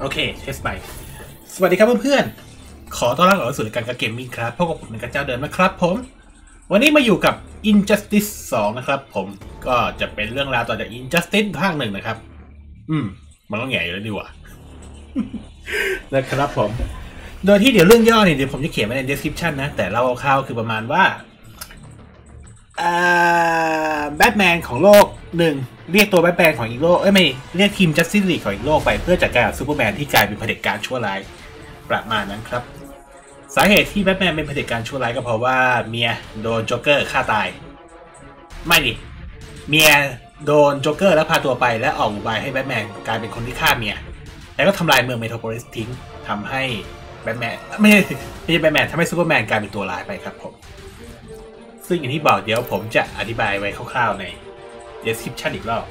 โอเค เทสใหม่ สวัสดีครับเพื่อนๆ ขอต้อนรับเข้าสู่รายการเกมมิ่งครับพบกับผมในกระเจ้าเดิมนะครับผม วันนี้มาอยู่กับ Injustice 2 นะครับผม ก็จะเป็นเรื่องราวต่อจาก Injustice ภาคหนึ่งนะครับ อืม มันต้องใหญ่เลยดีกว่า นะครับผม โดยที่เดี๋ยวเรื่องย่อเนี่ยเดี๋ยวผมจะเขียนไว้ใน description นะ แต่เราคร่าวคือประมาณว่า แบทแมนของโลกหนึ่งเรียกตัวแบทแมนของอีกโลกเอ้ยไม่เรียกทีมจัสติสลีของอีกโลกไปเพื่อจัดการกับซูเปอร์แมนที่กลายเป็นเผด็จการชั่วร้ายประมาณนั้นครับ สาเหตุที่แบทแมนเป็นเผด็จการชั่วร้ายก็เพราะว่าเมียโดนโจ๊กเกอร์ฆ่าตาย ไม่ดิเมียโดนโจ๊กเกอร์แล้วพาตัวไปและออกอุบายให้แบทแมนกลายเป็นคนที่ฆ่าเมียแล้วก็ทำลายเมืองเมโทรโพลิสทิ้งทำให้แบทแมนไม่ใช่ไม่ใช่แบทแมนทำให้ซูเปอร์แมนกลายเป็นตัวร้ายไปครับผม ซึ่งอย่างที่บอกเดี๋ยวผมจะอธิบายไว้คร่าวๆใน description อีกรอบ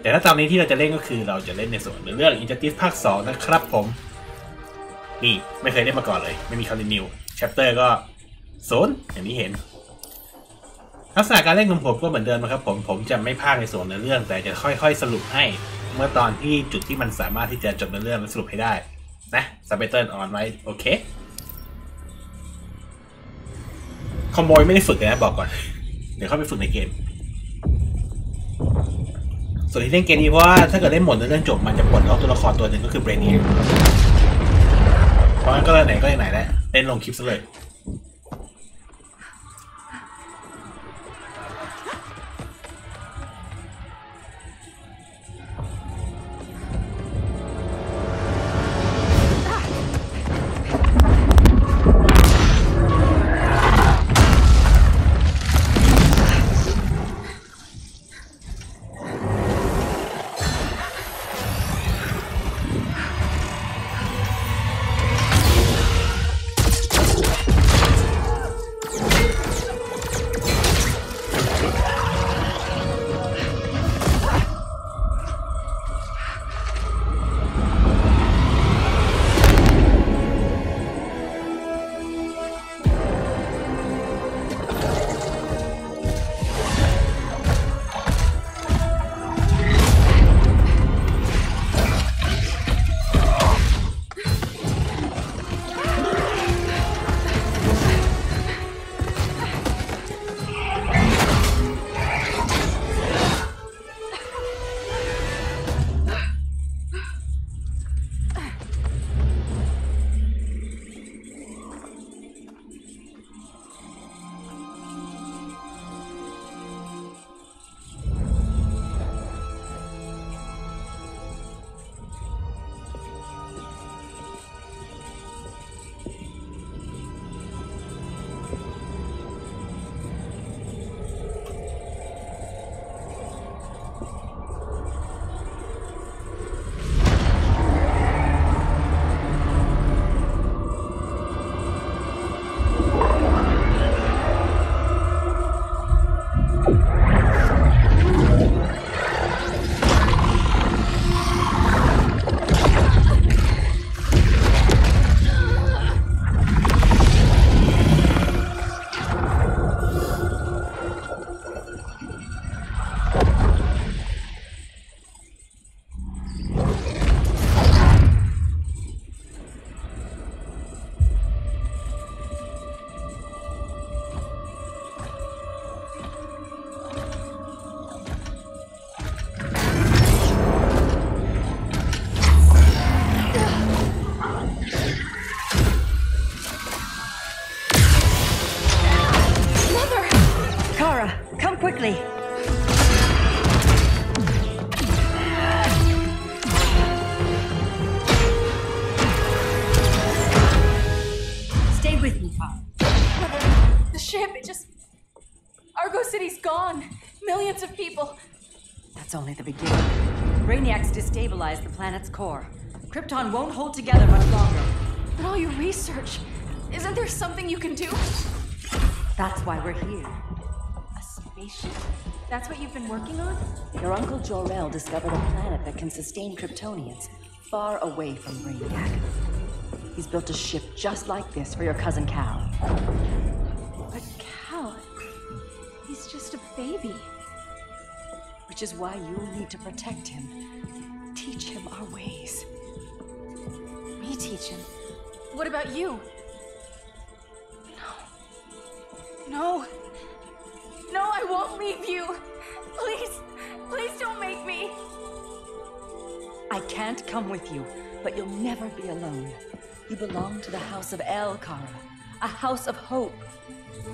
แต่ถ้าตอนนี้ที่เราจะเล่นก็คือเราจะเล่นในส่วนเรื่อง Injustice ภาค 2 นะครับผม นี่ไม่เคยเล่นมาก่อนเลย ไม่มี continue chapter ก็ศูนย์อย่างที่เห็นลักษณะการเล่นของผมก็เหมือนเดิมนะครับผมผมจะไม่พากในส่วนในเรื่อง แต่จะค่อย ๆ สรุปให้ เมื่อตอนที่จุดที่มันสามารถที่จะจบในเรื่องและสรุปให้ได้นะซับไตเติลออนไว้โอเค คอมโบยไม่ได้ฝึกเลยนะบอกก่อน เดี๋ยวเข้าไปฝึกในเกม ส่วนที่เล่นเกมนี้เพราะว่าถ้าเกิดเล่นหมดในเรื่องจบมันจะปลดล็อกตัวละครตัวหนึ่งก็คือเบรนนี่เพราะงั้นก็เลยไหนก็ไหนแล้วเล่นลงคลิปซะเลย quickly. Stay with me, Kara. Mother, the ship, it just. Argo City's gone. Millions of people. That's only the beginning. Brainiacs destabilized the planet's core. Krypton won't hold together much longer. But all your research. Isn't there something you can do? That's why we're here. Spaceship? That's what you've been working on? Your uncle Jor-El discovered a planet that can sustain Kryptonians, far away from Brainiac. He's built a ship just like this for your cousin Kal. But Kal. He's just a baby. Which is why you'll need to protect him. Teach him our ways. Me teach him? What about you? No. No. No, I won't leave you. Please, please don't make me. I can't come with you, but you'll never be alone. You belong to the House of El, Kara. A house of hope.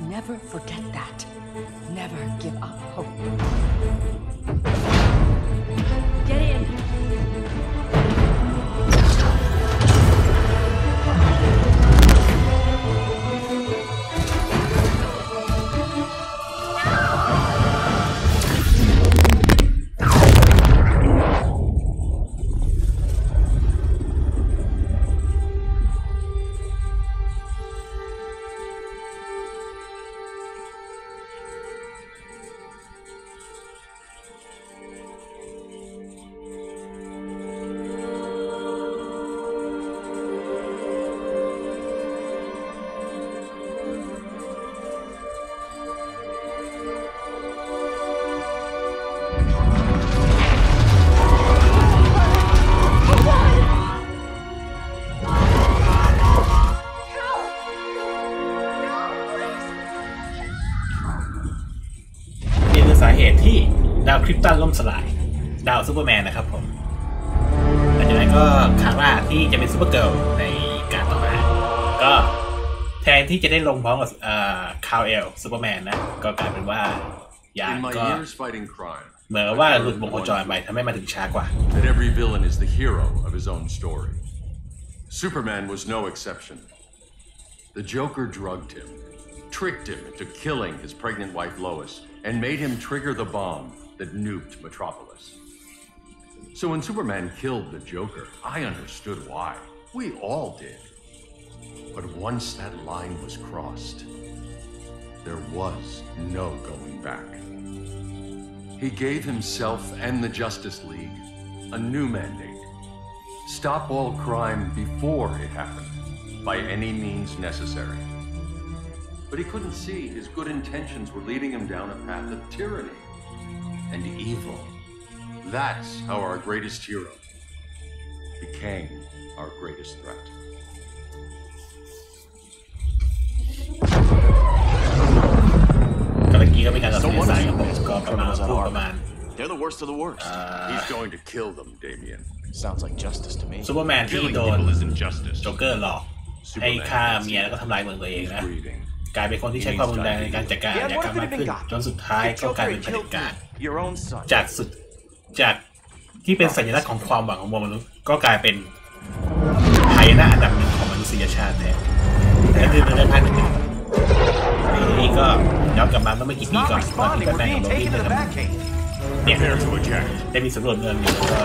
Never forget that. Never give up hope. สลาย ดาวซูเปอร์แมนนะครับผมหลังจากนั้นก็คาร่าที่จะเป็นซูเปอร์เกิร์ลในการต่อมา ก็แทนที่จะได้ลงพร้อมกับเอ่อคาร์เอลซูเปอร์แมนนะ ก็กลายเป็นว่ายาน In my ก็ years fighting crime, เหมือนกับว่าหลุดวงโคจรไปทำให้มาถึงช้ากว่า that every villain is the hero of his own story. Superman was no exception. The Joker drugged him, tricked him into killing his pregnant wife Lois, and made him trigger the bomb that nuked Metropolis. So when Superman killed the Joker, I understood why. We all did. But once that line was crossed, there was no going back. He gave himself and the Justice League a new mandate stop all crime before it happened, by any means necessary. But he couldn't see his good intentions were leading him down a path of tyranny and evil. That's how our greatest hero became our greatest threat. Someone is Aquaman. They're the worst of the worst. Uh, He's going to kill them, Damian. Sounds like justice to me. Superman ที่โดน Joker หลอกให้ฆ่าเมียแล้วก็ทำร้ายเมืองตัวเองนะ He's grieving. กลายเป็นคนที่ใช้ความรุนแรงในการจัดการอาชญากรรมมากขึ้นจนสุดท้ายก็กลายเป็นเผด็จการ Your own son. จากสุดจากที่เป็นสัญลักษณ์ของความหวังของมวลมนุษย์ก็กลายเป็นภัยนะอันดับหนึ่งของมนุษยชาติแทนและคือในเรื่องภาคหนึ่งนี่ก็ย้อนกลับมาเมื่อไม่กี่ปีก่อนตอนที่แบทแมนกับโรบินเลยครับเนี่ย Prepare to eject. ได้มีสำรวจเงินอยู่แล้วก็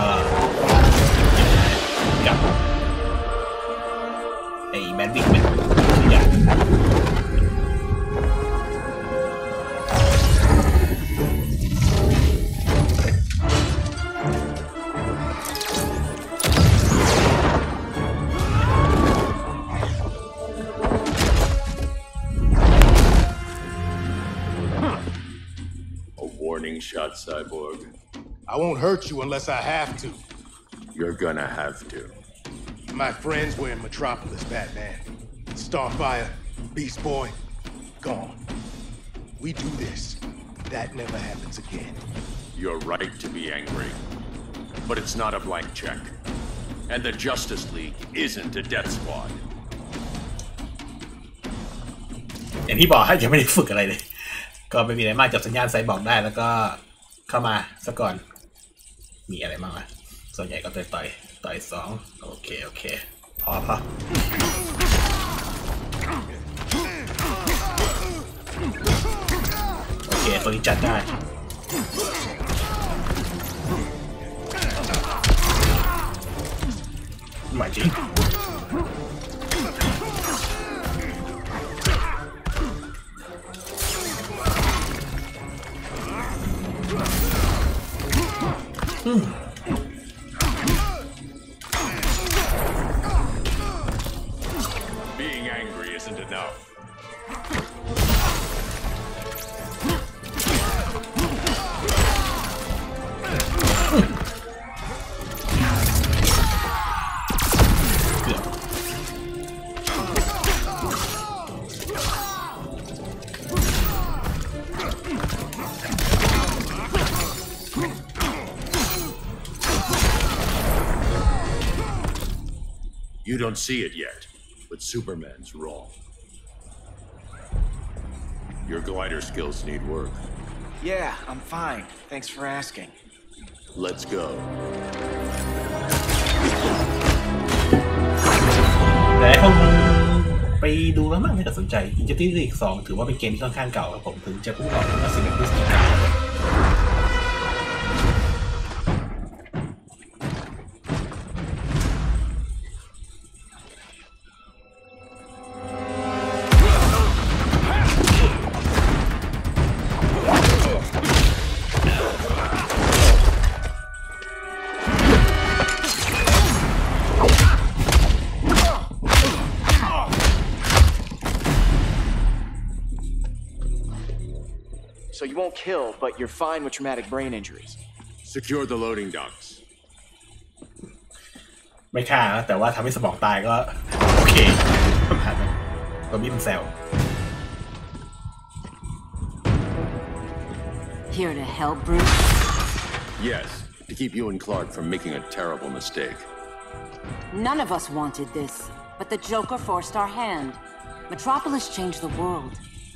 กับไอ้แมนวิกเป็นตัวอย่าง warning shot, Cyborg. I won't hurt you unless I have to. You're gonna have to. My friends were in Metropolis, Batman. Starfire, Beast Boy, gone. We do this. That never happens again. You're right to be angry. But it's not a blank check. And the Justice League isn't a death squad. อย่างที่บอกให้ยังไม่ได้ฝึกอะไรเลย ก็ไม่มีอะไรมากจับสัญญาณไซบอร์กได้แล้วก็ เข้ามาซะก่อน มีอะไรบ้างวะส่วนใหญ่ก็ต่อยต่อยต่อยสองโอเค โอเค พอพอโอเค ตัวนี้จัดได้หมายจริง Being angry isn't enough. You don't see it yet, but Superman's wrong. Your glider skills need work. Yeah, I'm fine. Thanks for asking. Let's go. แต่ผมไปดูแล้วมันไม่ตัดสนใจ Injustice League 2 ถือว่าเป็นเกมที่ค่อนข้างเก่าครับผมถึงจะเพิ่งออกเมื่อ11พฤศจิกายน kill, but you're fine with traumatic brain injuries. Secure the loading docks. ไม่ฆ่านะแต่ว่าทำให้สมองตายก็ โอเคประมาณนั้นตัวบี้มันแซว Here to help, Bruce? Yes, to keep you and Clark from making a terrible mistake. None of us wanted this, but the Joker forced our hand. Metropolis changed the world.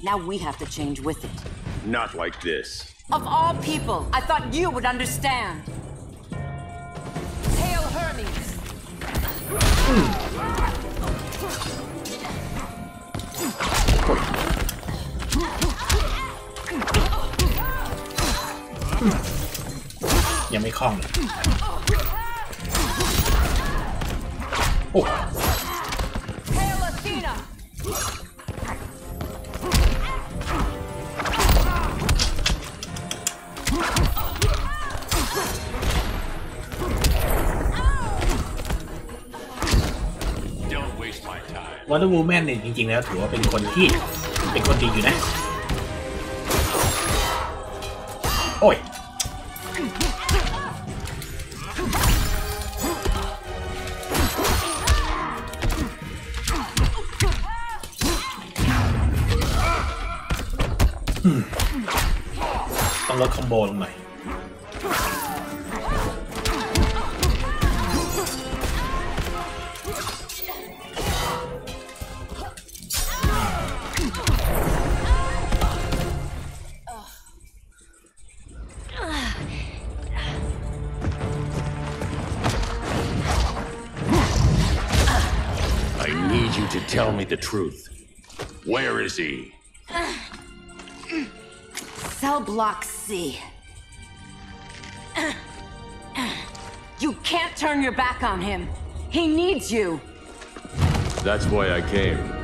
Now we have to change with it. Not like this. Of all people, I thought you would understand. Hail Hermes! ยังไม่คล่องเลยโอ้ Hail Athena! วันเดอร์วูแมนเนี่ยจริงๆแล้วถือว่าเป็นคนที่เป็นคนดีอยู่นะ โอ้ยต้องลดคอมโบลงหน่อย truth. Where is he? Cell block C. You can't turn your back on him. He needs you. That's why I came.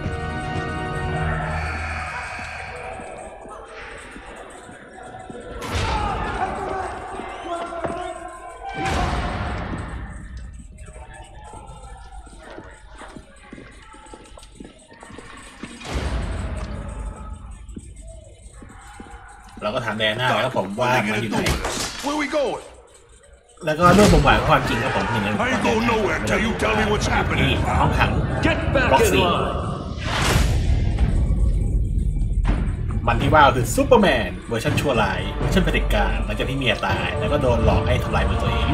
แดนหน้าครับผมว่า What มัน are อ you ยู่ gonna ไหน do with us? Where we going? แล้วก็เรื่องผมหมายความจริงครับผมหนึ่งใน I ain't going nowhere till you tell me what's ที่ happening. ห้องขัง Get บล็อก back in ซี่ line. มันที่ว่าคือซูเปอร์แมนเวอร์ชันชั่วร้ายเวอร์ชันเผด็จการหลังจากที่เมียตาย แล้วก็โดนหลอกให้ทำลายเมืองตัวเอง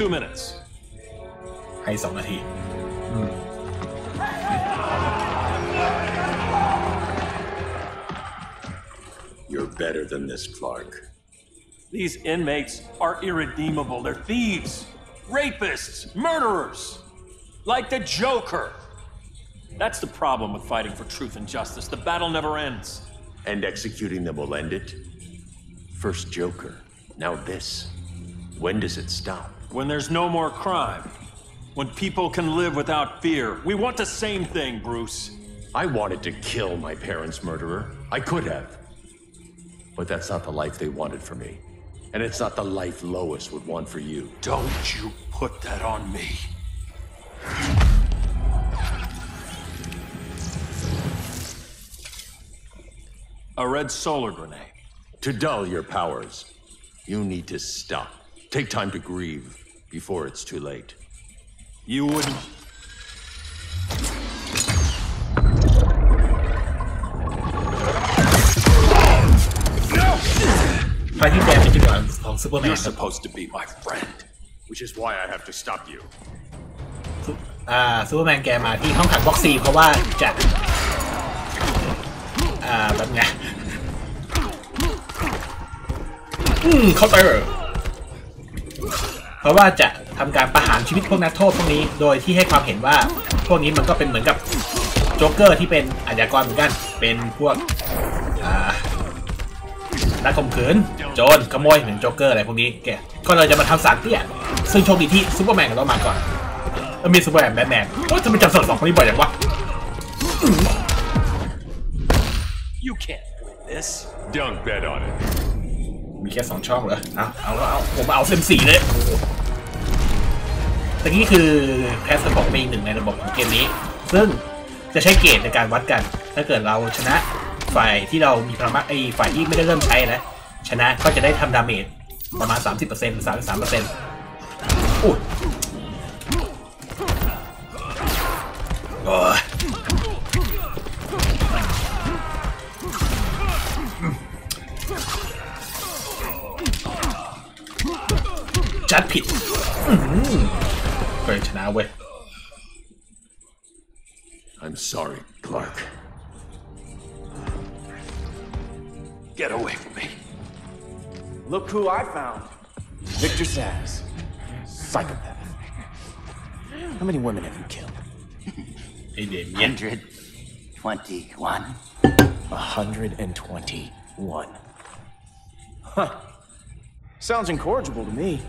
Two minutes. ให้สองนาที You're better than this, Clark. These inmates are irredeemable. They're thieves, rapists, murderers. Like the Joker. That's the problem with fighting for truth and justice. The battle never ends. And executing them will end it? First Joker, now this. When does it stop? When there's no more crime. When people can live without fear. We want the same thing, Bruce. I wanted to kill my parents' murderer. I could have. But that's not the life they wanted for me. And it's not the life Lois would want for you. Don't you put that on me. A red solar grenade. To dull your powers, you need to stop. Take time to grieve before it's too late. You wouldn't. ไฟที่แดงเป็นจุดอ่อนของซูเปอร์แมน You're ครับ supposed to be my friend. Which is why I have to stop you. อ่าซูเปอร์แมนแกมาที่ห้องขังบ็อกซีเพราะว่าจะ อ่าแบบไงอืมเคาน์เตอร์ เพราะว่าจะทำการประหารชีวิตพวกนักโทษพวกนี้ โดยที่ให้ความเห็นว่าพวกนี้มันก็เป็นเหมือนกับโจ๊กเกอร์ที่เป็นอาชญากรเหมือนกัน เป็นพวกนักข่มขืนโจรขโมยเหมือนโจ๊กเกอร์อะไรพวกนี้แกก็เลยจะมาทำสารเตี้ยซึ่งโชคดีที่ซูเปอร์แมนกับเรามาก่อนแล้วมีซูเปอร์แมนแบทแมนโอ้ยทำไมจำสองคนนี้บ่อยอย่างวะ You can't win this. Don't bet on it. มีแค่สองช่องเหรอ เอาเอาเอา ผมเอาเซมสี่เลยโอ้โหตะกี้คือแพสของเป็นอีกหนึ่งในระบบของเกมนี้ ซึ่งจะใช้เกรดในการวัดกัน ถ้าเกิดเราชนะฝ่ายที่เรามีพลังไอ้ฝ่ายที่ไม่ได้เริ่มใช้นะ ชนะก็จะได้ทำดาเมจประมาณ 30%หรือ33%อุ้ย I'm sorry, Clark. Get away from me. Look who I found. Victor Zsasz. Psychopath. How many women have you killed? Hey, Damian. 121. 121. Huh. Sounds incorrigible to me.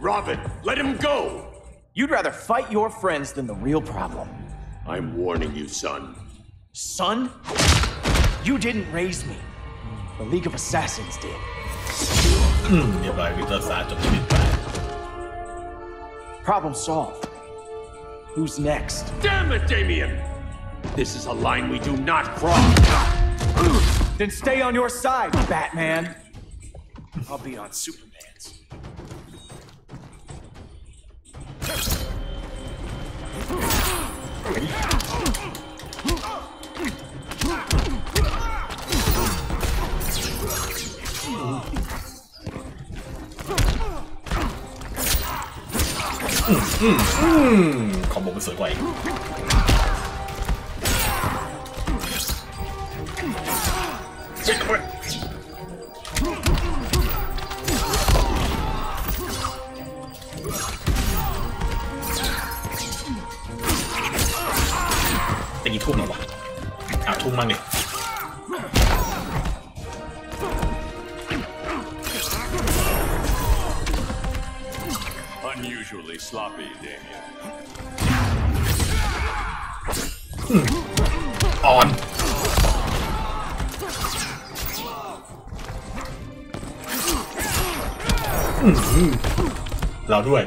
Robin, let him go! You'd rather fight your friends than the real problem. I'm warning you, son. Son? You didn't raise me. The League of Assassins did. problem solved. Who's next? Damn it, Damian! This is a line we do not cross. Then stay on your side, Batman. I'll be on Superman. 嗯嗯，搞不死怪。这个会。money. Unusually sloppy, Damian. Hmm. On. Mm -hmm. hmm. เราด้วย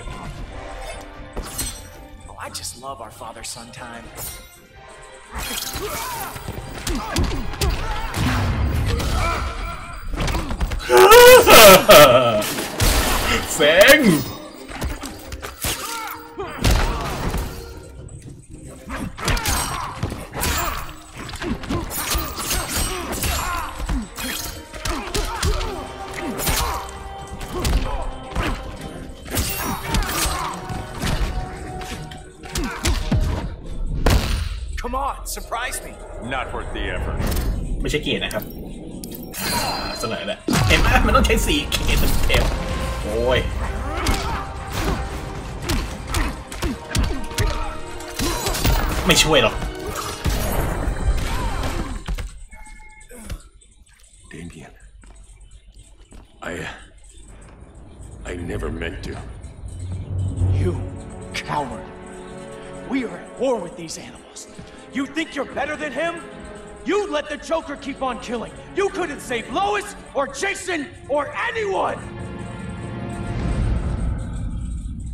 Joker keep on killing. You couldn't save Lois or Jason or anyone.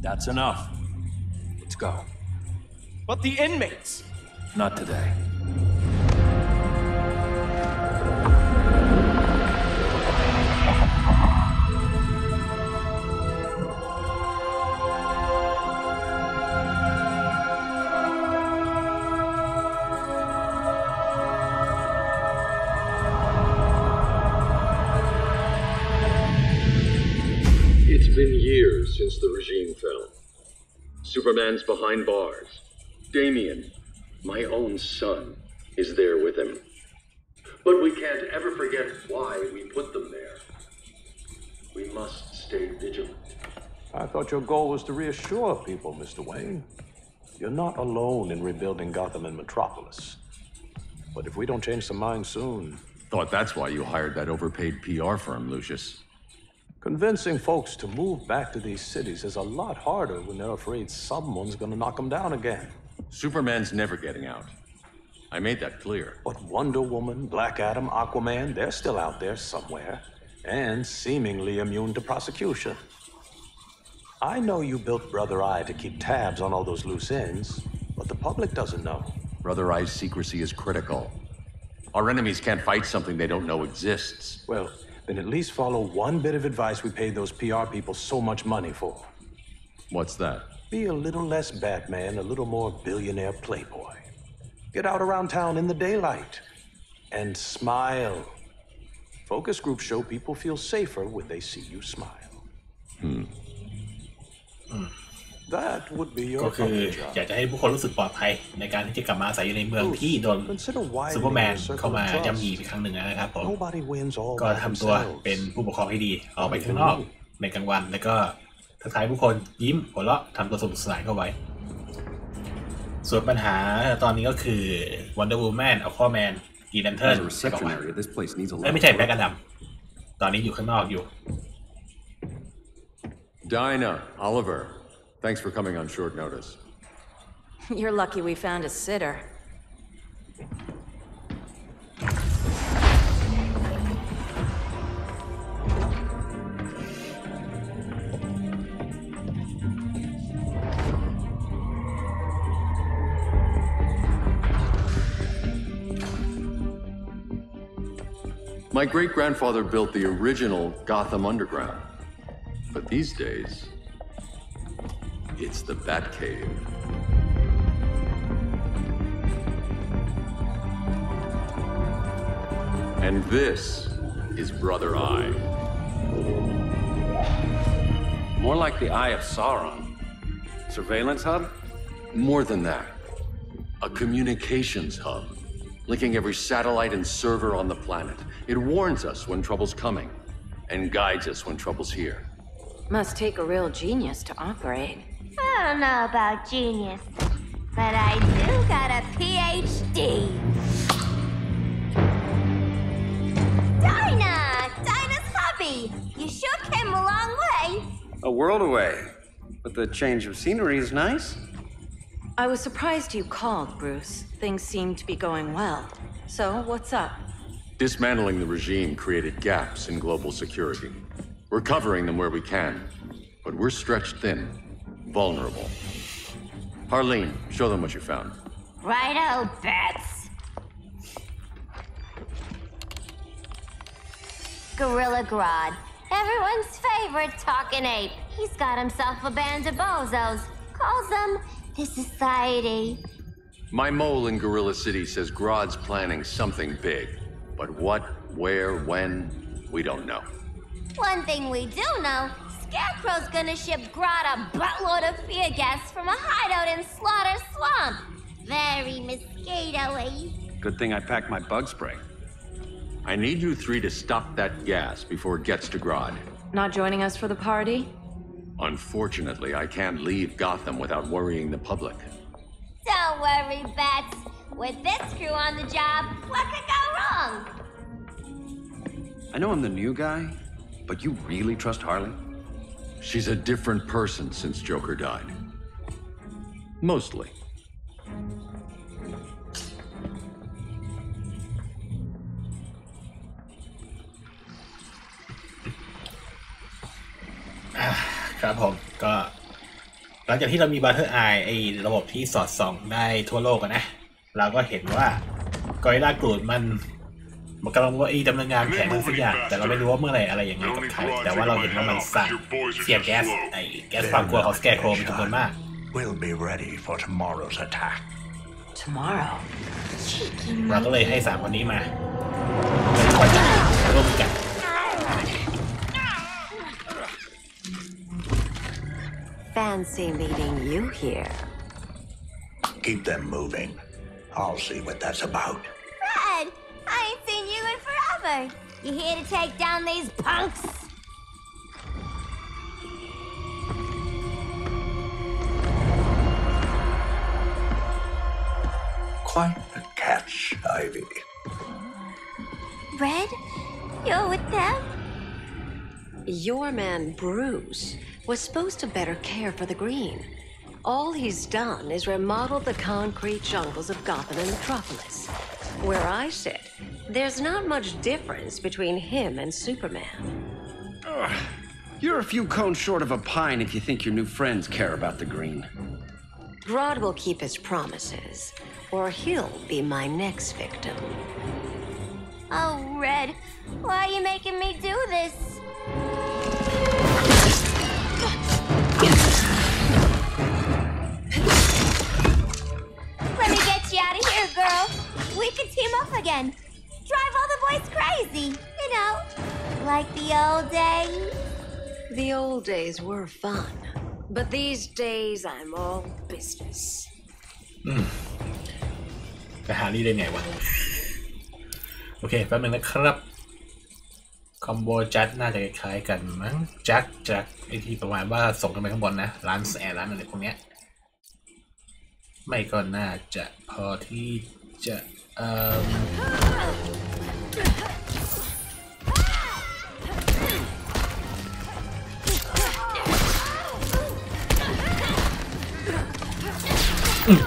That's enough. Let's go. But the inmates. Not today. Superman's behind bars. Damian, my own son, is there with him. But we can't ever forget why we put them there. We must stay vigilant. I thought your goal was to reassure people, Mr. Wayne. You're not alone in rebuilding Gotham and Metropolis. But if we don't change some minds soon, Thought that's why you hired that overpaid PR firm, Lucius. Convincing folks to move back to these cities is a lot harder when they're afraid someone's gonna knock them down again. Superman's never getting out. I made that clear. But Wonder Woman, Black Adam, Aquaman, they're still out there somewhere, and seemingly immune to prosecution. I know you built Brother Eye to keep tabs on all those loose ends, but the public doesn't know. Brother Eye's secrecy is critical. Our enemies can't fight something they don't know exists. Well, then at least follow one bit of advice we paid those PR people so much money for. What's that? Be a little less Batman, a little more billionaire playboy. Get out around town in the daylight. And smile. Focus groups show people feel safer when they see you smile. Hmm. That would be ก็ your คือ company อยาก job. จะให้ผู้คนรู้สึกปลอดภัยในการที่จะกลับมาอาศัยอยู่ในเมืองที่โดน Consider ซูเปอร์แม widening น your เข้า circle มา of ย่ำยี trust. อีกครั้งหนึ่งนะครับผม Nobody wins all ก็ by ทำตัว themselves. เป็นผู้ปกครองที่ดีออกไปข้างนอกในกลางวันแล้วก็ทักทายผู้คนยิ้มหัวเราะทำตัวสนุกสนานเข้าไว้ ส่วนปัญหาตอนนี้ก็คือ Wonder Woman เอาข้อแมนกีแลนเทิร์น As a reception area, this place needs a เอ้ย lot ไม่ of ใช่แบ็ก work. กระดำตอนนี้อยู่ข้างนอกอยู่ Dinah, Oliver, thanks for coming on short notice. You're lucky we found a sitter. My great grandfather built the original Gotham Underground. But these days, it's the Batcave. And this is Brother Eye. More like the Eye of Sauron. Surveillance hub? More than that, a communications hub, linking every satellite and server on the planet. It warns us when trouble's coming and guides us when trouble's here. Must take a real genius to operate. I don't know about genius, but I do got a PhD. Dinah! Dinah's hubby! You sure came a long way. A world away. But the change of scenery is nice. I was surprised you called, Bruce. Things seem to be going well. So, what's up? Dismantling the regime created gaps in global security. We're covering them where we can, but we're stretched thin, vulnerable. Harleen, show them what you found. Righto, Bats. Gorilla Grodd. Everyone's favorite talking ape. He's got himself a band of bozos. Calls them the Society. My mole in Gorilla City says Grodd's planning something big, but what, where, when, we don't know. One thing we do know, Scarecrow's gonna ship Grodd a buttload of fear gas from a hideout in Slaughter Swamp. Very mosquito-y. Good thing I packed my bug spray. I need you three to stop that gas before it gets to Grodd. Not joining us for the party? Unfortunately, I can't leave Gotham without worrying the public. Don't worry, Bats. With this crew on the job, what could go wrong? I know I'm the new guy, but you really trust Harley? She's a different person since Joker died. Mostly. ครับผมก็หลังจากที่เรามีบัตเตอร์ไอไอระบบที่สอดส่องได้ทั่วโลกนะ เราก็เห็นว่า กอริลลากรูดมัน มันกำลังว่าไอ้ดำเนินงานแผนอะไรสักอย่างแต่เราไม่รู้ว่าเมื่อไหร่อะไรอย่างไงกับใครแต่ว่าเราเห็นว่ามันสั่งเสียแก๊สไอ้แก๊สความกลัวของสแกร์โครเป็นจำนวนมาก We'll be ready for tomorrow's attack. Tomorrow? เราก็เลยให้สามคนนี้มาเป็นคนร่วมกัน fancy meeting you here. Keep them moving. I'll see what that's about. Fred, I ain't seen you in forever. You here to take down these punks? Quite a catch, Ivy. Red, you're with them? Your man, Bruce, was supposed to better care for the green. All he's done is remodel the concrete jungles of Gotham and Metropolis. Where I sit, there's not much difference between him and Superman. Ugh. You're a few cones short of a pine if you think your new friends care about the green. Grodd will keep his promises, or he'll be my next victim. Oh, Red, why are you making me do this? Girl. We could team up again. Drive all the boys crazy, you know, like the old days. The old days were fun, but these days I'm all business. อืมไปหานี่ได้ไงวะ โอเคแป๊บนึงนะครับ คอมโบจัดน่าจะคล้ายๆกันมั้งจัดจัดไอที่ประมาณว่าส่งกันไปข้างบนนะร้านแอร์ร้านอะไรพวกเนี้ย ไม่ก็น่าจะพอที่จะเอ่ออืม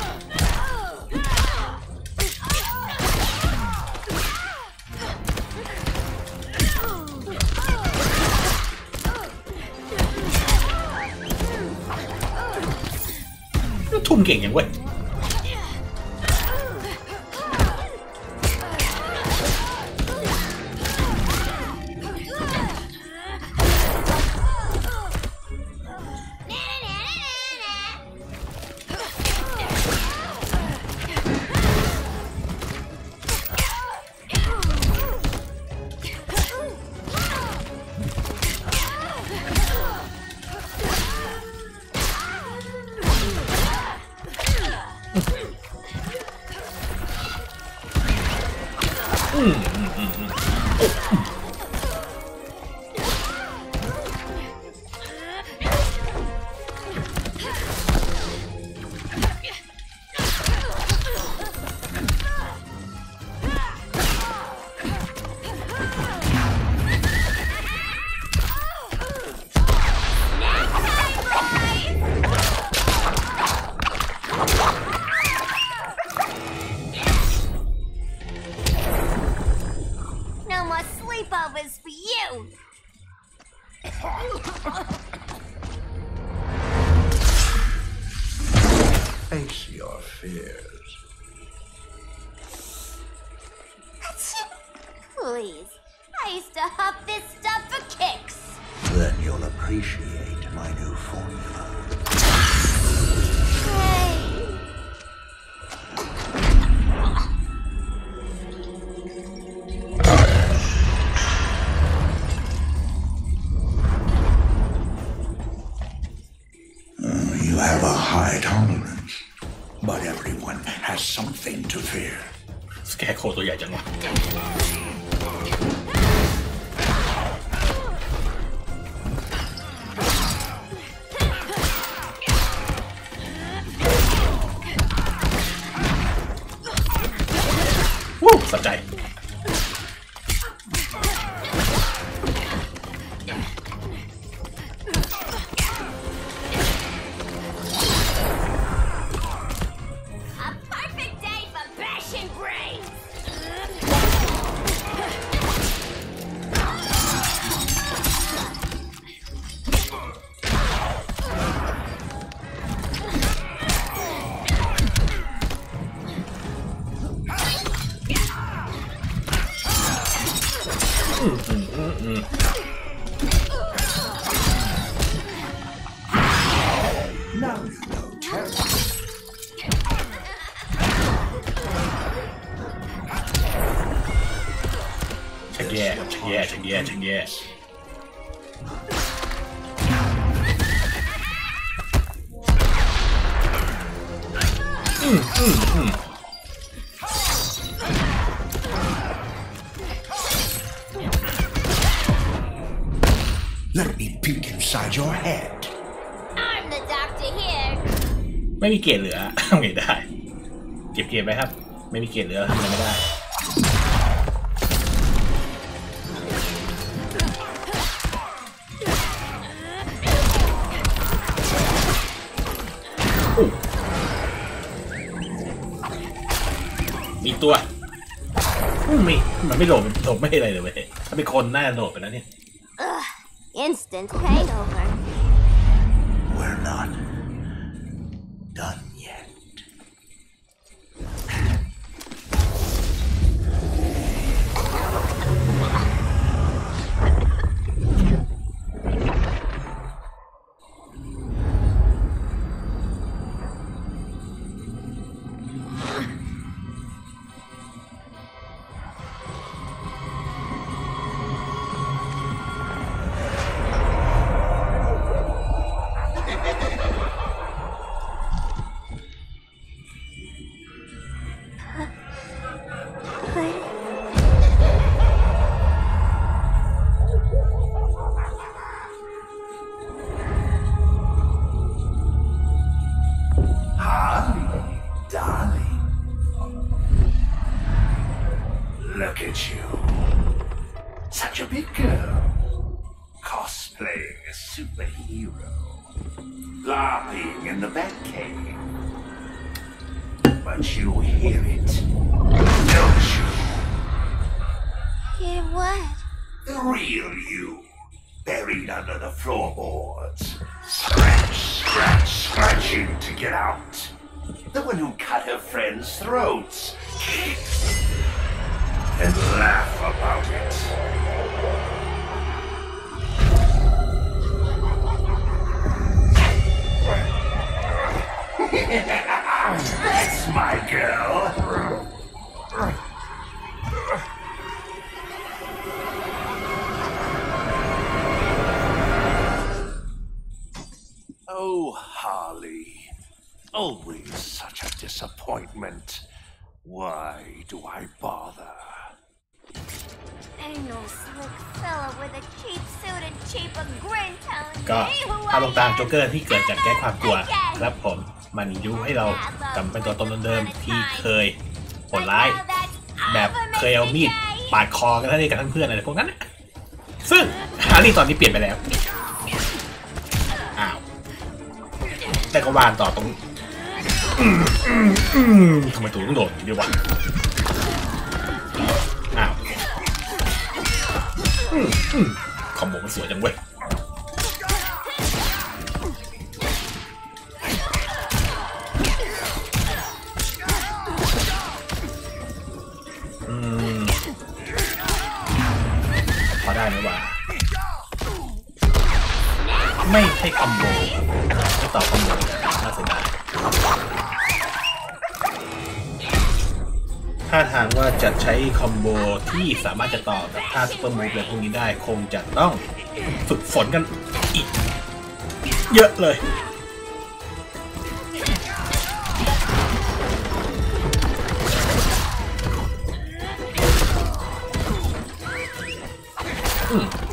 ทุ่มเก่งอย่างเว้ย get, to get, to get, to get. Mm, mm, mm. Let me peek inside your head. I'm the doctor here. ไม่มีเกียรติเหลือทำไงได้ เก็บเกียรติไหมครับ ไม่มีเกียรติเหลือทำอะไรไม่ได้ มไม่มันไม่โหลดโหลดไม่อะไรเลยเว้ยถ้าเป็นคนน่าจะโหลดไปแล้วเนี่ย instant hangover. Floorboards. Scratch, scratch, scratching to get out. The one who cut her friends' throats. And laugh about it. That's my girl. Disappointment. Why do I bother? Ain't no slick fella with a cheap suit and cheaper grin telling ก็ me who อารมณ์ตาม I โจ๊ก am. เกอร์ที่เกิดจากแก้ความกลัวครับผมมันยุให้เรากลับมาเป็นตัวตนเดิมๆที่เคยโหดร้าย แบบเคยเอามีดปาดคอกันทั้งนี้กับทั้งเพื่อนอะไรพวกนั้นน่ะซึ่งฮาร์รี่ตอนนี้เปลี่ยนไปแล้ว อ้าวแต่ก็วานต่อตรงอืมอืมอืม ทำไมตัวต้องโดดอย่างนี้วะอ้าวคอมโบมันสวยจังเว้ยพอได้ไหมวะไม่ใช่คอมโบครับไม่ต่อคอมโบ ถ้าทางว่าจะใช้คอมโบที่สามารถจะต่อกับท่าซุปเปอร์มูฟอะไรพวกนี้ได้ คงจะต้องฝึกฝนกันอีก เยอะเลยอืม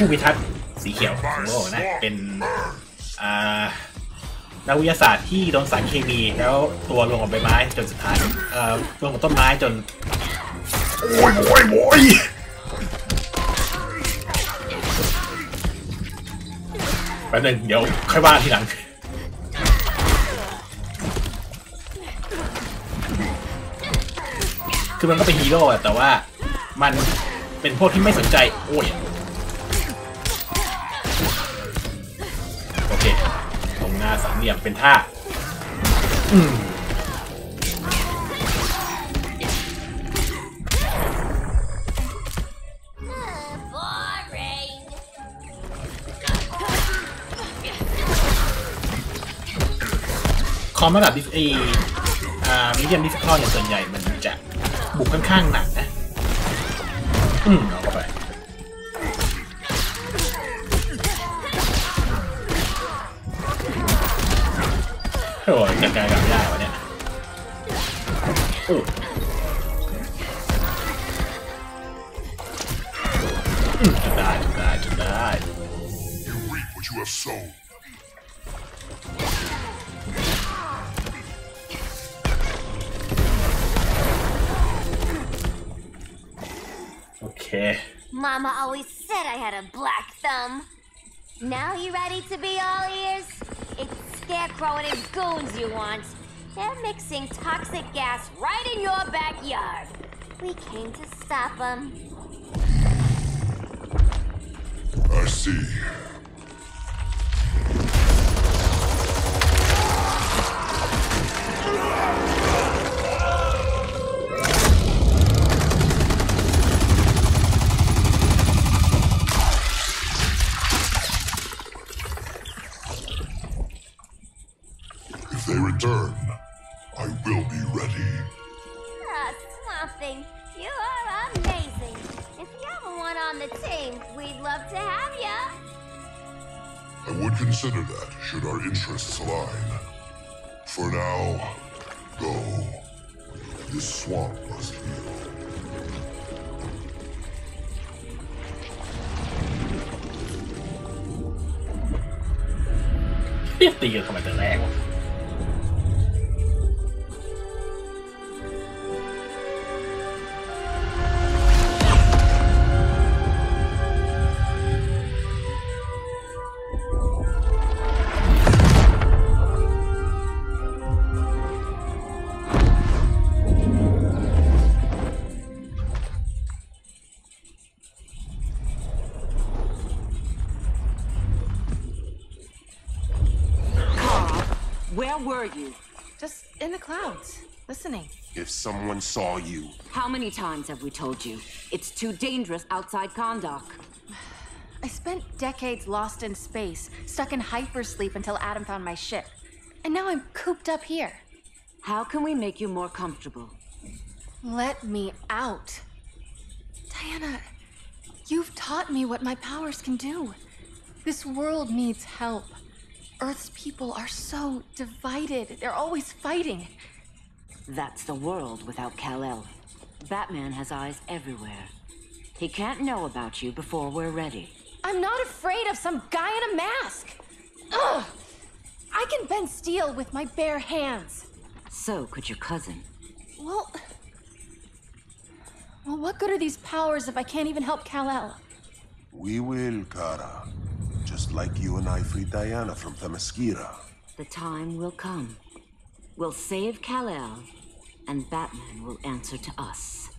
ผู้พิทักษ์สีเขียวของโลกนะ เป็นอ่านักวิทยาศาสตร์ที่โดนสารเคมีแล้วตัวลงกับใบไม้จนสุดท้ายเอ่อลงกับต้นไม้จน โอ้ยโอ้ยโอ้ยแป๊บนึงเดี๋ยวค่อยว่าทีหลังคือมันก็เป็นฮีโร่อะแต่ว่ามันเป็นพวกที่ไม่สนใจ โอ้ย รงหน้าสามเป็นท่าคอมระดับดิฟเออ่ามีเดียมดิฟคอเนี่ยส่วนใหญ่มันจะบุกค่อนข้างหนักนะ อืม You you have. Okay. Mama always said I had a black thumb. Now you ready to be all ears? It's Scarecrow and his goons you want. They're mixing toxic gas right in your backyard. We came to stop them. I see. Clouds, listening. If someone saw you, How many times have we told you? It's too dangerous outside Kahndaq. I spent decades lost in space, stuck in hypersleep until Adam found my ship. And now I'm cooped up here. How can we make you more comfortable? Let me out. Diana, you've taught me what my powers can do. This world needs help. Earth's people are so divided. They're always fighting. That's the world without Kal-El. Batman has eyes everywhere. He can't know about you before we're ready. I'm not afraid of some guy in a mask. Ugh! I can bend steel with my bare hands. So could your cousin. Well, well, what good are these powers if I can't even help Kal-El? we will, Kara Just like you and I freed Diana from Themyscira. The time will come. We'll save Kal-El, and Batman will answer to us.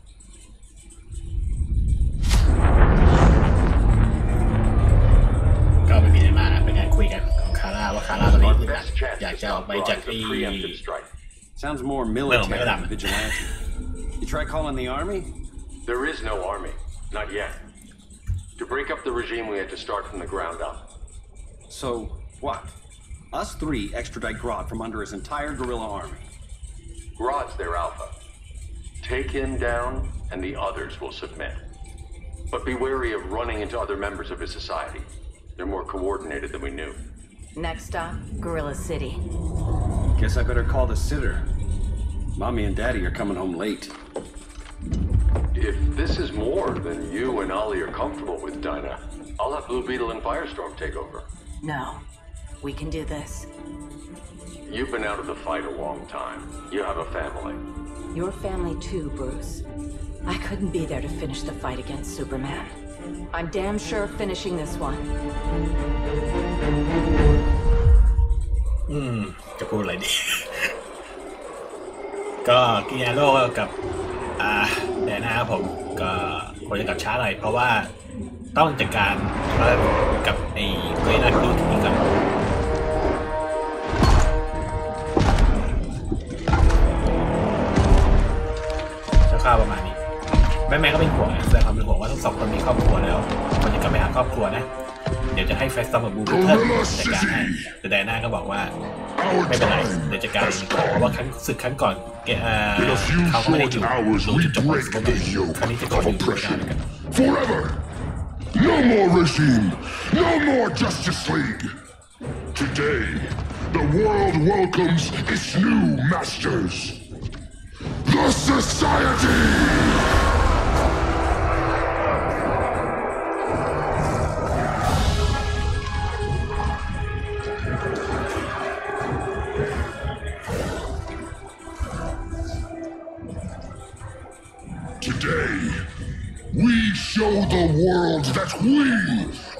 ก็ไม่มีอะไรมากนะเป็นการคุยกันของคาร่าว่าคาร่าตอนนี้ Our คือ best chance อยาก is จะออก not ไป brought จาก as ไอ้ a preemptive strike. Sounds more Well, military madam. than vigilante. You try calling the army? There is no army. Not yet. To break up the regime, we had to start from the ground up. So, what? Us three extradite Grodd from under his entire gorilla army. Grodd's their alpha. Take him down, and the others will submit. But be wary of running into other members of his society. They're more coordinated than we knew. Next stop, Gorilla City. Guess I better call the sitter. Mommy and Daddy are coming home late. If this is more than you and Ollie are comfortable with, Dinah, I'll have Blue Beetle and Firestorm take over. No. We can do this. You've been out of the fight a long time. You have a family. Your family too, Bruce. I couldn't be there to finish the fight against Superman. I'm damn sure finishing this one. อืม จะพูดอะไรดี ก็กิยาโร่กับ อ่า แดน่าครับผมก็ควรจะกลับช้าหน่อยเพราะว่าต้องจัดการกับไอ้เวลาคิวนี้ก่อนคร่าวๆประมาณนี้แม่แม่ก็เป็นห่วงนะแสดงความเป็นห่วงว่าทั้งสองคนมีครอบครัวแล้วคนนี้ก็ไม่หาครอบครัวนะ เดี๋ยวจะให้เฟสตอมกับบูเพิ่มจัดการให้แต่แดน่าก็บอกว่า ไม่เป็นไรเดี๋ยวจัดการเองดีกว่าเพราะว่าครั้งศึกครั้งก่อนแกเอ่อ In a few เขาก็ไม่ได้อยู่ short hours, ดู we จุดจบของ break สมบู the รณ์ yoke ครั้งนี้จะขอ of อยู่ด้วยกัน oppression. Forever! No more regime! No more Justice League! Today, the world welcomes its new masters. The Society! show the world that we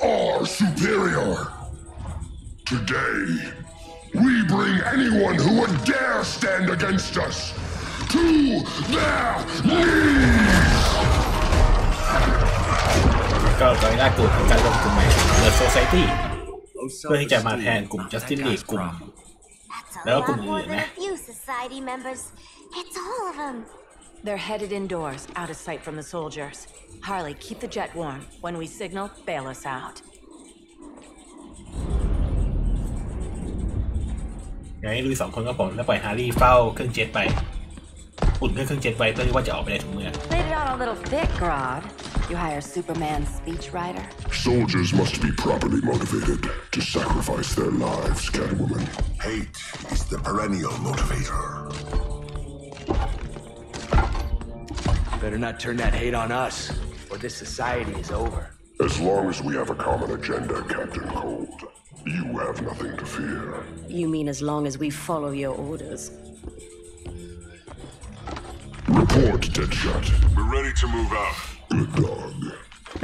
are superior. Today, we bring anyone who would dare stand against us to their knees. ก็กอยล่ากูคือการรวมกลุ่มใหม่ของ The Society เพื่อที่จะมาแทนกลุ่ม Justice League กลุ่ม แล้วก็กลุ่ม Not อื่ more น than นะ a few society members. It's all of them. They're headed indoors, out of sight from the soldiers. Harley, keep the jet warm. When we signal, bail us out. อย่างนี้ลุยสองคนก็ผมแล้วปล่อยฮาร์รี่เฝ้าเครื่องเจ็ตไป อุ่นเครื่องเจ็ตไว้เพื่อที่ว่าจะออกไปได้ทุกเมื่อ Laid it on a little thick, Grodd. You hire Superman's speechwriter? Soldiers must be properly motivated to sacrifice their lives, Catwoman. Hate is the perennial motivator. Better not turn that hate on us, or this society is over. As long as we have a common agenda, Captain Cold, you have nothing to fear. You mean as long as we follow your orders? Report, Deadshot. We're ready to move out. Good dog.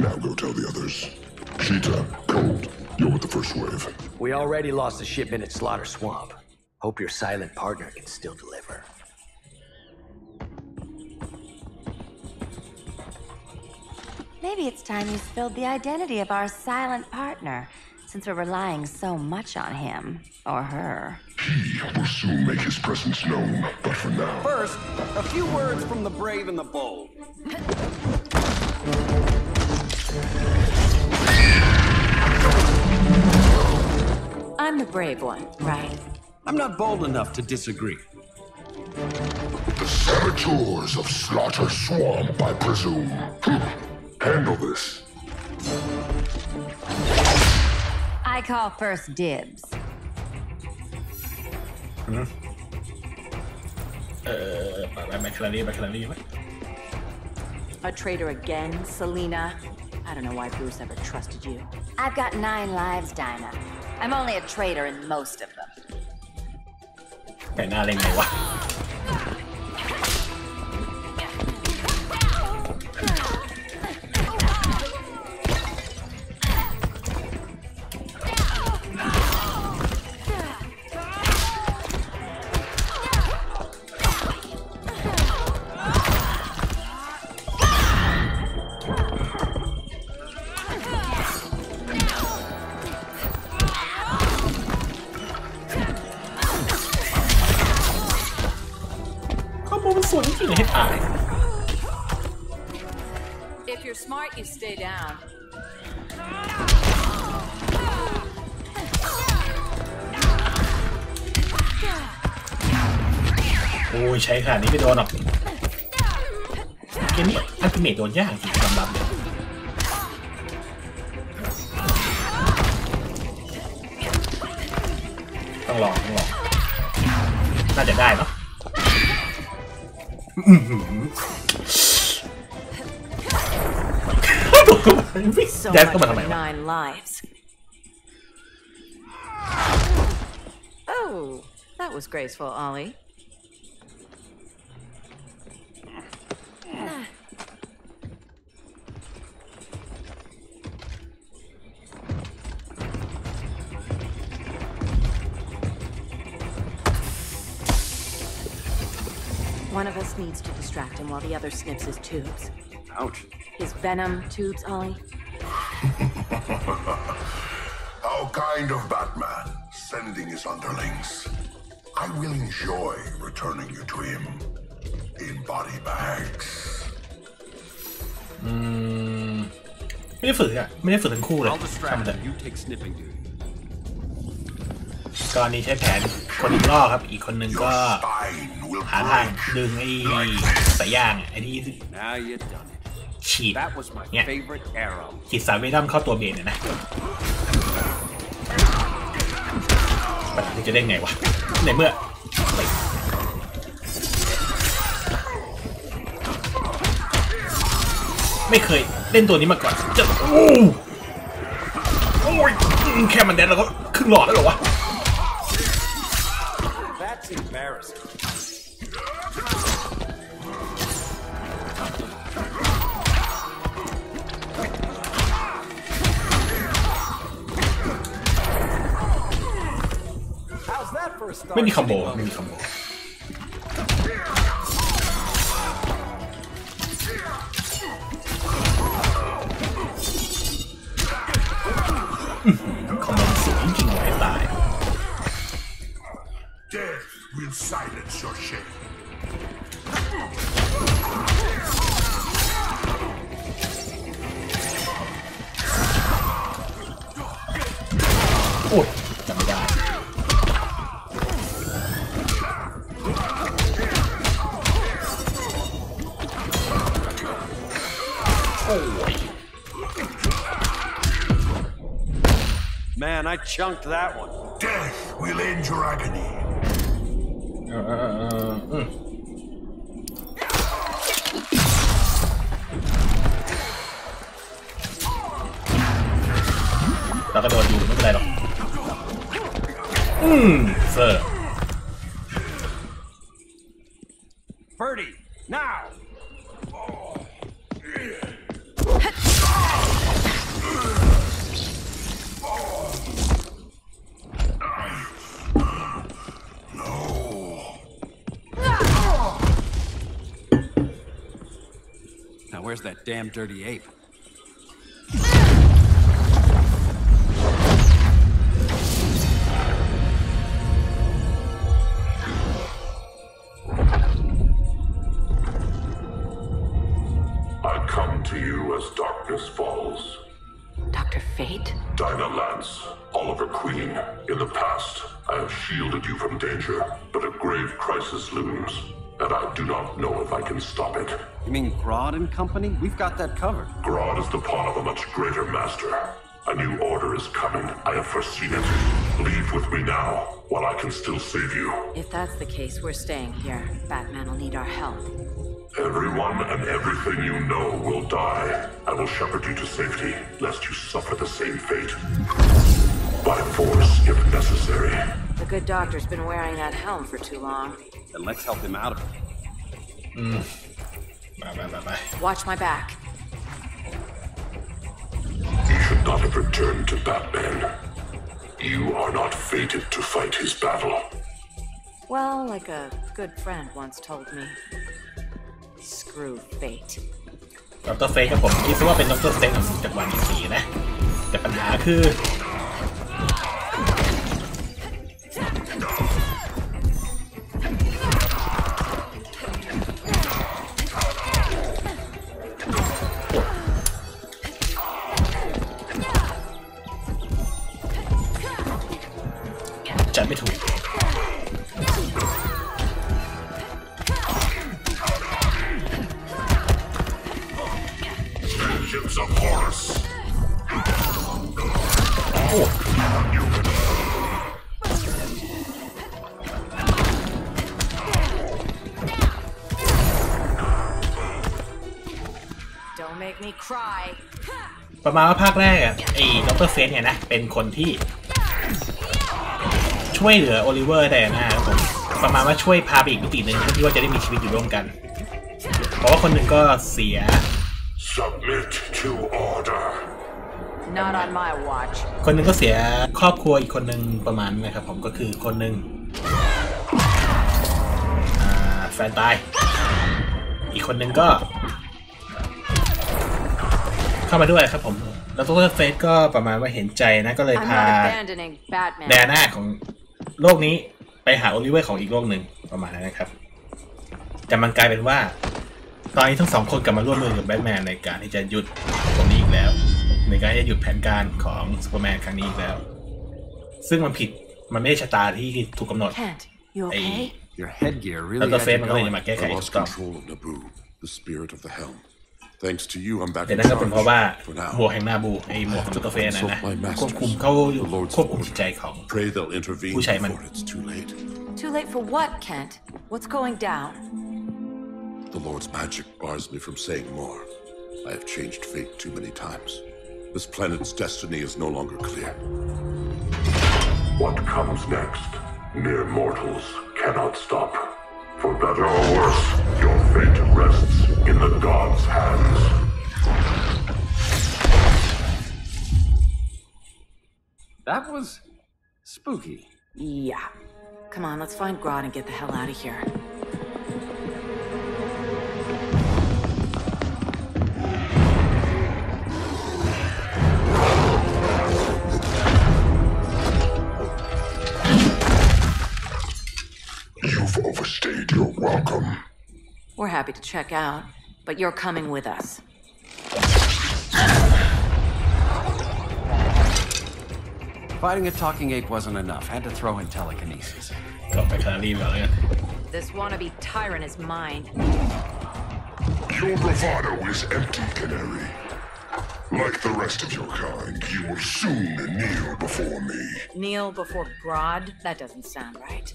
Now go tell the others. Cheetah, Cold, you're with the first wave. We already lost a shipment at Slaughter Swamp. Hope your silent partner can still deliver. Maybe it's time you spilled the identity of our silent partner, since we're relying so much on him or her. He will soon make his presence known, but for now. First, a few words from the brave and the bold. I'm the brave one, right? I'm not bold enough to disagree. The saboteurs of Slaughter Swamp, I presume. handle this. I call first dibs. Mm -hmm. เออไปแมคคารารีแมคคารารีไหม A traitor again, Selina. I don't know why Bruce ever trusted you. I've got nine lives, Dinah. I'm only a traitor in most of them. แต่หน้าเล่งไงวะ นาดนี้ไม่โดนหรอกเกมนี้อัลติเมทโดนยากจริงๆลำบากเลยต้องลองต้องลองน่าจะได้เนาะอื้อหือ So แดนเข้า much มาทำ for ไมวะ nine lives. Oh, that was graceful, Ollie. One of us needs to distract him while the other snips his tubes. Ouch. His venom tubes, Ollie. How kind of Batman, sending his underlings. I will enjoy returning you to him in body bags. Mm. 没有粉呀，没有粉很酷的，他们的。You take sniffing duty. กรณีใช้แผนคนหนึ่งล่อครับ อีกคนหนึ่งก็หาทางดึงไอ้สายยางอะไอ้ที่ Now you done it. ฉีด That was my Yeah. favorite arrow. ฉีดสารเวนัมเข้าตัวเบนเนี่ยนะปัญหาจะได้ไงวะในเมื่อไม่เคยเล่นตัวนี้มาก่อนจะโอ้โอ้ยแค่มันแดนเราก็ครึ่งหลอดแล้วเหรอวะ That's embarrassing. How's that for a start? Mini combo, mini combo. Chunked that one. Death will end your agony. Where's that damn dirty ape? Company? We've got that covered. Grodd is the pawn of a much greater master. A new order is coming. I have foreseen it. Leave with me now, while I can still save you. If that's the case, we're staying here. Batman will need our help. Everyone and everything you know will die. I will shepherd you to safety, lest you suffer the same fate. By force, if necessary. The good doctor's been wearing that helm for too long. Then let's help him out of it. อื มมาไปไปไป Watch my back. You should not have returned to Batman. You are not fated to fight his battle. Well, like a good friend once told me. Screw fate. ดรเฟสครับผมคิดซะว่าเป็นดรเฟสของจักรวาลดีสีนะ แต่ปัญหาคือ Don't make me cry. ประมาณว่าภาคแรกอะไอ้ดรเฟสเนี่ยนะ เป็นคนที่ ช่วยเหลือโอลิเวอร์ไดอาน่าครับผมประมาณว่าช่วยพาไปอีกมิติหนึ่งเพื่อที่ว่าจะได้มีชีวิตอยู่ร่วมกัน เพราะว่าคนหนึ่งก็เสีย Submit to order. คนหนึ่งก็เสียครอบครัวอีกคนหนึ่งประมาณนะครับผมก็คือคนหนึ่งอ่าแฟนตาย อีกคนหนึ่งก็ เข้ามาด้วยครับผม แล้วดรเฟสก็ประมาณว่าเห็นใจนะก็เลย I'm พา not abandoning Batman. แดน่าของโลกนี้ไปหาโอลิเวอร์ของอีกโลกหนึ่งประมาณนั้นนะครับ แต่มันกลายเป็นว่า ตอนนี้ทั้งสองคนกลับมาร่วมมือกับแบทแมนในการที่จะหยุดตรงนี้อีกแล้ว ในการจะหยุดแผนการของซูเปอร์แมนครั้งนี้อีกแล้ว ซึ่งมันผิดมันไม่ใช่ชะตาที่ถูกกำหนด Kent, you okay? Your headgear really has the had I lost control of Nabu, the spirit of the helm. Thanks to you, I'm back แต่ in นั่นก็เป็นเพราะว่า charge. For The Lord's แห่งนาบูไอ้หมวกของตุ๊กเฟนนะนะควบคุมเขาอยู่ควบคุมจิตใจของ pray they'll intervene before it's too late. Too late for what, Kent? What's going down? The Lord's magic bars me from saying more. I have changed fate too many times. This planet's destiny is no longer clear. What comes next? Mere mortals cannot stop. For better or worse, your fate rests in the gods' hands. That was spooky. Yeah. Come on, let's find Grodd and get the hell out of here. overstayed your welcome. We're happy to check out, but you're coming with us. Fighting a talking ape wasn't enough. Had to throw in telekinesis. Got email, yeah. This wannabe tyrant is mine. Your bravado is empty, Canary. Like the rest of your kind, you will soon kneel before me. Kneel before Grodd? That doesn't sound right.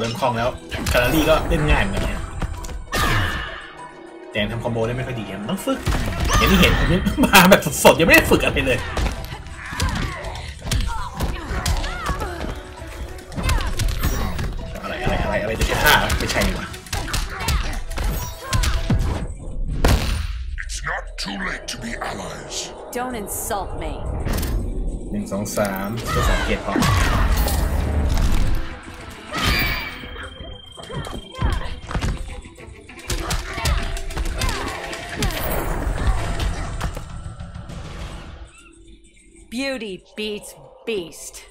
เริ่มคล่องแล้วคารารีก็เล่นง่ายเหมือนกันแต่ยังทำคอมโบได้ไม่ค่อยดีมันต้องฝึก อย่างที่เห็นผมยังมาแบบสดๆยังไม่ได้ฝึกอะไรเลยอะไรอะไรอะไรอะไรจะแค่ท่าไม่ใช่นี่หว่า It's not too late to be allies. Don't insult me. หนึ่งสองสามก็สองเกียรพอ Beauty beats beast.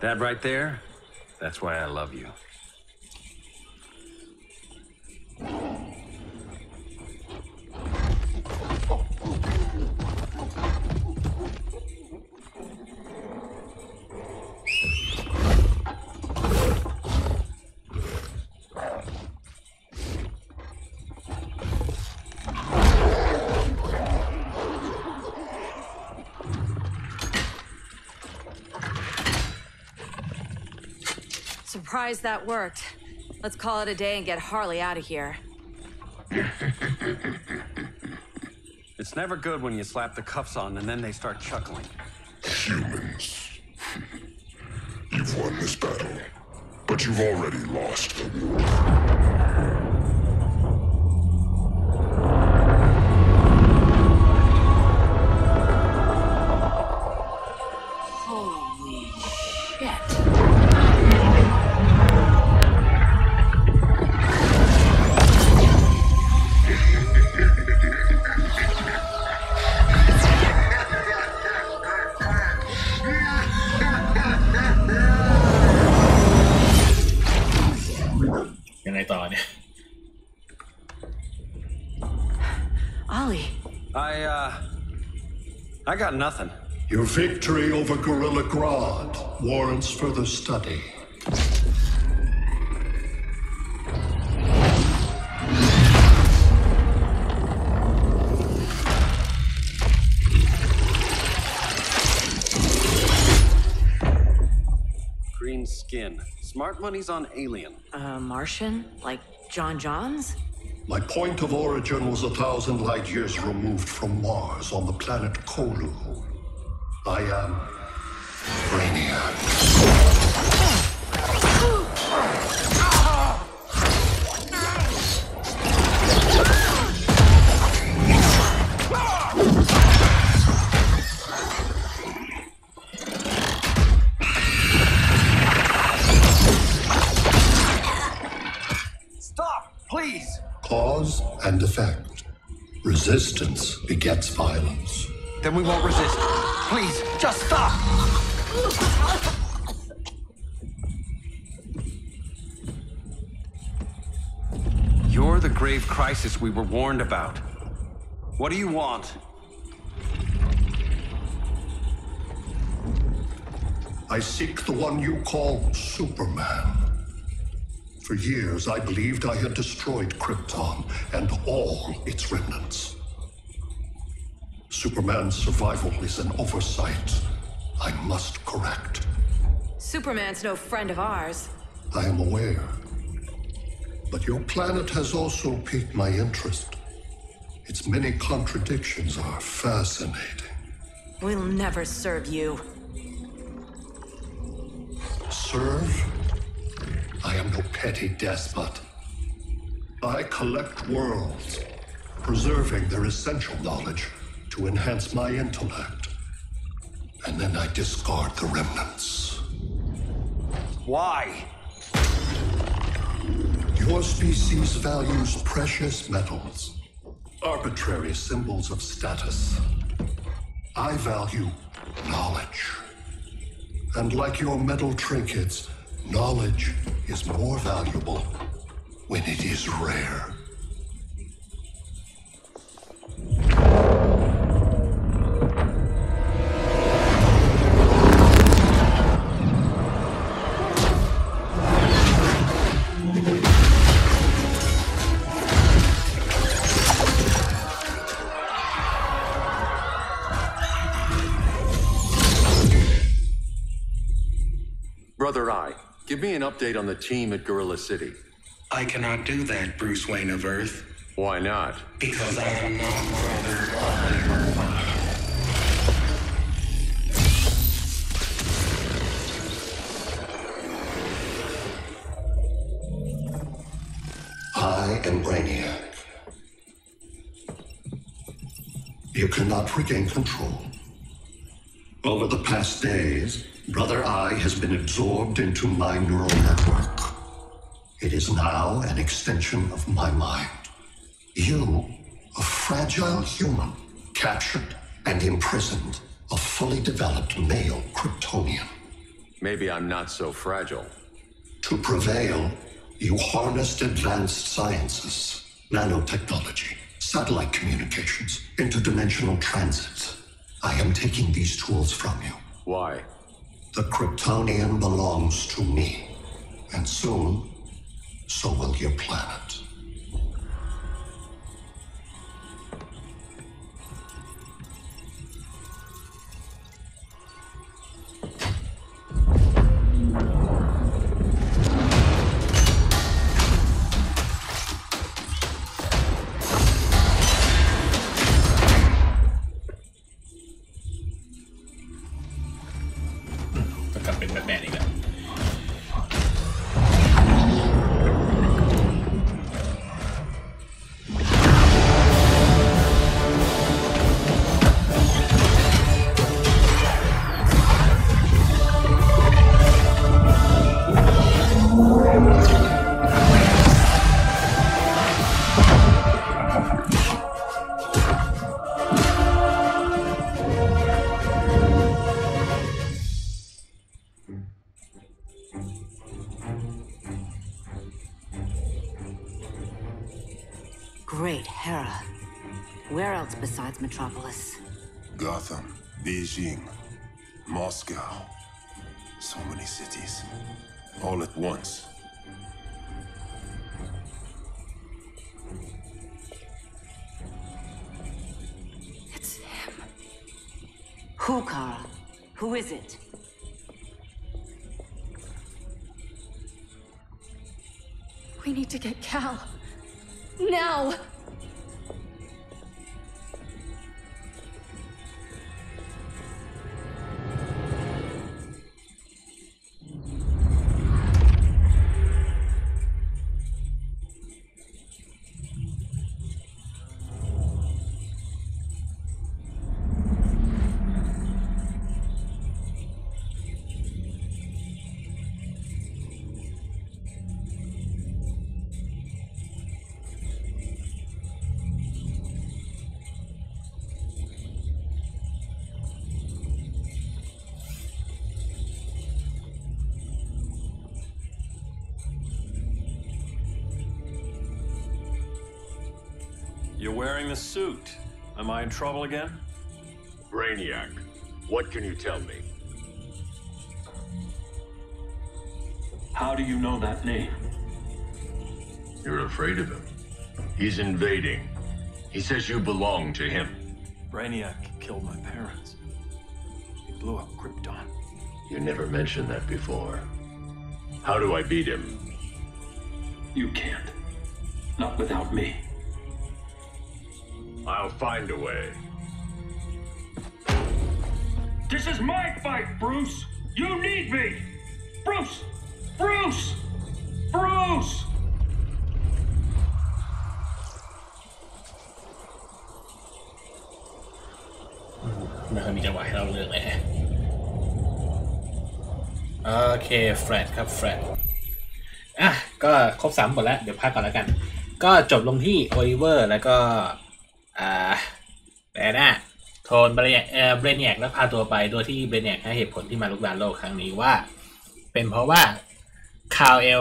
That right there, that's why I love you. Surprised that worked. Let's call it a day and get Harley out of here. It's never good when you slap the cuffs on and then they start chuckling. Humans. You've won this battle, but you've already lost the war. I. I got nothing. Your victory over Gorilla Grodd warrants further study. Green skin. Smart money's on alien. Uh, Martian? Like J'onn J'onzz? My point of origin was a thousand light years removed from Mars on the planet Colu. I am Brainiac. Stop, please! Cause and effect. Resistance begets violence. Then we won't resist. Please, just stop! You're the grave crisis we were warned about. What do you want? I seek the one you call Superman. For years, I believed I had destroyed Krypton and all its remnants. Superman's survival is an oversight I must correct. Superman's no friend of ours. I am aware. But your planet has also piqued my interest. Its many contradictions are fascinating. We'll never serve you. Serve? I am no petty despot. I collect worlds, preserving their essential knowledge to enhance my intellect. And then I discard the remnants. Why? Your species values precious metals, arbitrary symbols of status. I value knowledge. And like your metal trinkets, knowledge is more valuable when it is rare. Brother Eye, give me an update on the team at Gorilla City. I cannot do that, Bruce Wayne of Earth. Why not? Because I am not brother. I am Brainiac. You cannot regain control. Over the past days, Brother Eye has been absorbed into my neural network. It is now an extension of my mind. You, a fragile human, captured and imprisoned a fully developed male Kryptonian. Maybe I'm not so fragile. To prevail, you harnessed advanced sciences, nanotechnology, satellite communications, interdimensional transits. I am taking these tools from you. Why? The Kryptonian belongs to me. And soon, so will your planet. Where else besides Metropolis? Gotham, Beijing, Moscow. So many cities. All at once. It's him. Who, Kara? Who is it? We need to get Kal. Now! You're wearing the suit. Am I in trouble again? Brainiac, what can you tell me? How do you know that name? You're afraid of him. He's invading. He says you belong to him. Brainiac killed my parents. He blew up Krypton. You never mentioned that before. How do I beat him? You can't. Not without me. I'll find a way. This is my fight, Bruce! You need me! Bruce! Bruce! Bruce! Not going to be hell really. Okay, Fred, cup Fred. อะ ก็ครบสามหมดแล้ว เดี๋ยวพักก่อนแล้วกัน ก็จบลงที่โอลิเวอร์แล้วก็ แบน่าโทนเบรเนียเอ่อเรนียกแล้วพาตัวไป โดยที่เบรเนียกให้เหตุผลที่มาลุกรานโลกครั้งนี้ว่า เป็นเพราะว่าคาวเอล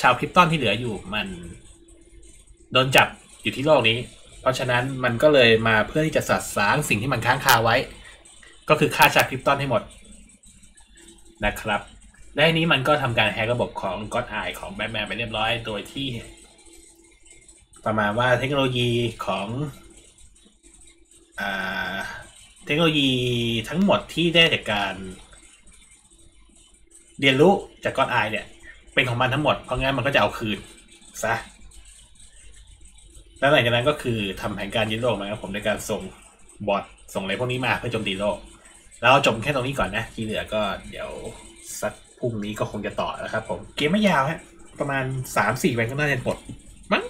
ชาวคริปตอนที่เหลืออยู่มันโดนจับอยู่ที่โลกนี้ เพราะฉะนั้นมันก็เลยมาเพื่อที่จะสัดสางสิ่งที่มันค้างคาไว้ ก็คือฆ่าชาวคริปตอนให้หมดนะครับและนี้มันก็ทำการแฮกระบบของก็ d ไอของแบทแมนไปเรียบร้อย โดยที่ ประมาณว่าเทคโนโลยีของ เทคโนโลยีทั้งหมดที่ได้จากการ เรียนรู้จากก็ d ไอเนี่ย เป็นของมันทั้งหมด เพราะงั้นมันก็จะเอาคืนซะแล้วหลังจากนั้นก็คือทำแผนการยึดโลกมาครับผมในการส่งบอทส่งอะไรพวกนี้มาเพื่อโจมตีโลก แล้วจบแค่ตรงนี้ก่อนนะ ที่เหลือก็เดี๋ยวสักพรุ่งนี้ก็คงจะต่อนะครับผมเกมไม่ยาวฮะประมาณสามสี่วันก็น่าจะหมดมั้ง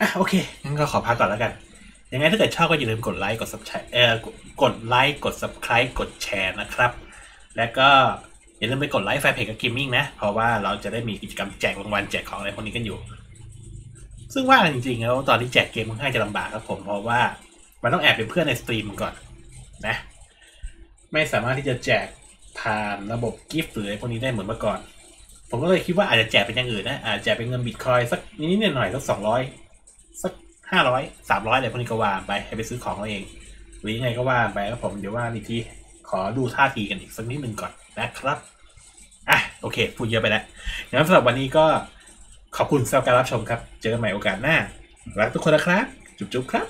อะโอเคงั้นก็ขอพักก่อนแล้วกัน ยังไงถ้าเกิดชอบก็อย่าลืมกดไลค์กด subscribe เอ่อกดไลค์กด subscribe กดแชร์นะครับ แล้วก็อย่าลืมไปกดไลค์แฟนเพจกับกิมมิ่งนะ เพราะว่าเราจะได้มีกิจกรรมแจกรางวัลแจกของอะไรพวกนี้กันอยู่ ซึ่งว่าจริงๆแล้วตอนที่แจกเกมค่อนข้างจะลำบากครับผม เพราะว่ามันต้องแอบเป็นเพื่อนในสตรีมก่อนนะ ไม่สามารถที่จะแจกผ่านระบบกิฟต์หรืออะไรพวกนี้ได้เหมือนเมื่อก่อน ผมก็เลยคิดว่าอาจจะแจกเป็นอย่างอื่นนะอาจจะแจกเป็นเงินบิตคอยสักนิดหน่อยสักสองร้อยสัก ห้าร้อยสามร้อยอะไรพวกนี้ก็ว่าไปให้ไปซื้อของเราเอง หรือยังไงก็ว่าไปครับผมเดี๋ยวว่าอีกทีขอดูท่าทีกันอีกสักนิดหนึ่งก่อนนะครับอะโอเค พูดเยอะไปแล้วงั้นสำหรับวันนี้ก็ขอบคุณสำหรับการรับชมครับ เจอกันใหม่โอกาสหน้ารักทุกคนนะครับ จุ๊บๆครับ